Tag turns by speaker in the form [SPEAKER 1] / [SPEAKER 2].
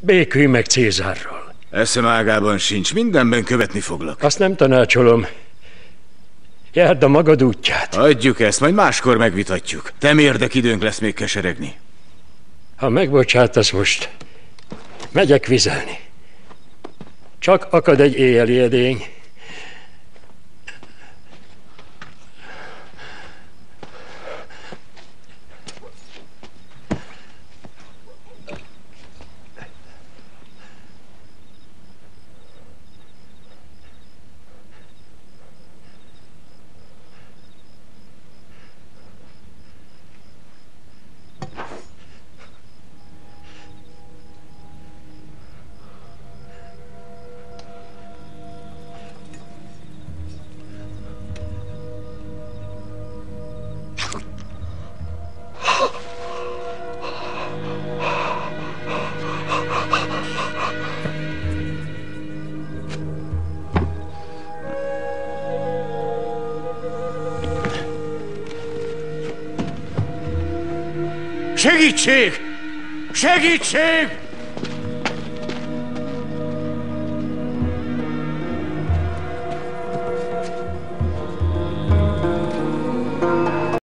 [SPEAKER 1] Békülj meg Cézárral.
[SPEAKER 2] Eszem ágában sincs, mindenben követni foglak.
[SPEAKER 1] Azt nem tanácsolom. Járd a magad útját.
[SPEAKER 2] Adjuk ezt, majd máskor megvitatjuk. Te érdek időnk lesz még keseregni.
[SPEAKER 1] Ha megbocsátasz most, megyek vizelni. Csak akad egy éjjeli edény.
[SPEAKER 2] Segítség! Segítség!